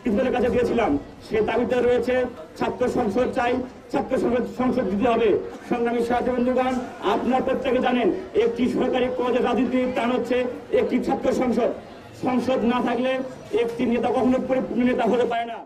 প্রিন্সিপালের কাছে দিয়েছিলাম সে দাবিতে রয়েছে, ছাত্র সংসদ চাই, ছাত্র সংসদ সংসদ দিতে হবে। সংগ্রামী সাহায্য বন্ধুগণ, আপনার প্রত্যেকে জানেন, একটি সরকারি পদে রাজনীতির টান হচ্ছে একটি ছাত্র সংসদ। সংসদ না থাকলে একটি নেতা কখনো পরিপূর্ণ নেতা হতে পারে না।